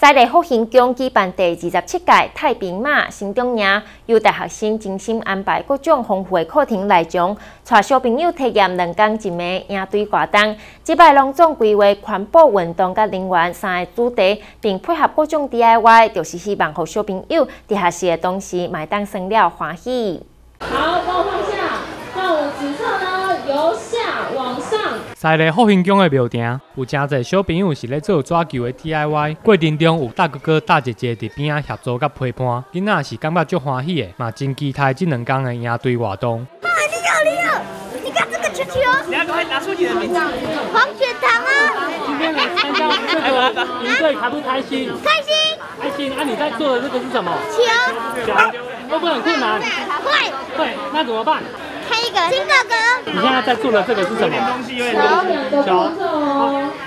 西丽复兴宫举办第二十七届太平马新中营，由大学生精心安排各种丰富的课程内容，带小朋友体验两江一暝营队活动。即摆隆重规划环保运动甲能源三个主题，并配合各种 DIY，就是希望让小朋友伫学习的同时，买当生了欢喜帮我放下。那我紫色呢？由在咧复兴宫的庙埕，有真侪小朋友是咧做纸球的 DIY。过程中有大哥哥、大姐姐伫边仔协助甲陪伴，囡仔是感觉足欢喜的，嘛真期待这两天的赢队活动。啊，你好，你好！你看这个球球，你要赶快拿出你的名字。黄雪堂啊！今天来参加这个营队，开不开心？开心。开心。那你在做的这个是什么？球。球。会不会很困难？会。会。那怎么办？开一个新的歌。你现在在做的这个是什么？小。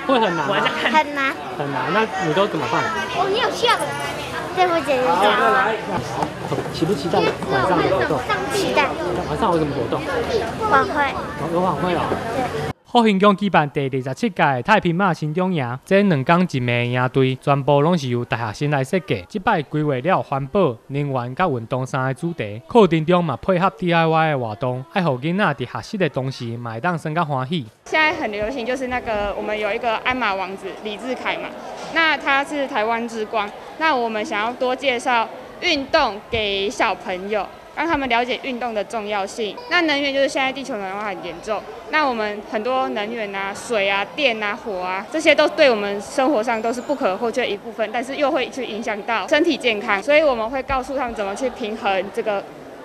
会很难吗？很难。很难。那你都怎么办？哦，你有笑。对不起，对不起。期不期待晚上的活动？期待。晚上有什么活动？晚会。有晚会哦。复兴宫举办第二十七届太平马新中营，这两天一暝营队全部拢是由大学生来设计。即摆规划了环保、能源甲运动三个主题，课程中嘛配合 DIY 的活动，爱互囡仔伫学习的同时，买当生较欢喜。现在很流行，就是那个我们有一个鞍马王子李志凯嘛，那他是台湾之光。那我们想要多介绍运动给小朋友。让他们了解运动的重要性。那能源就是现在地球暖化很严重，那我们很多能源啊、水啊、电啊、火啊，这些都对我们生活上都是不可或缺一部分，但是又会去影响到身体健康，所以我们会告诉他们怎么去平衡这个。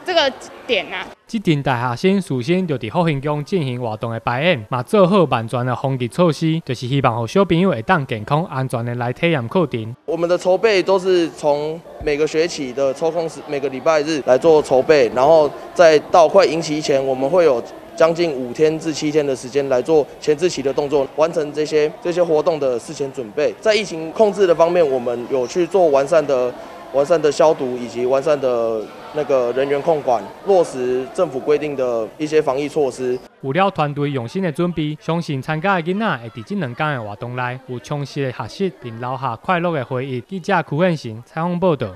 这个点啊，这阵大学生首先就伫复兴宫进行活动的排演，嘛做好万全的防疫措施，就是希望让小朋友会当健康安全的来体验课程。我们的筹备都是从每个学期的抽空时，每个礼拜日来做筹备，然后在到快迎期前，我们会有将近五天至七天的时间来做前置期的动作，完成这些这些活动的事前准备。在疫情控制的方面，我们有去做完善的。完善的消毒以及完善的那个人员控管，落实政府规定的一些防疫措施。有了团队用心的准备，相信参加的囡仔会伫这两天的活动内有充实的学习，并留下快乐的回忆。记者曲彦成采访报道。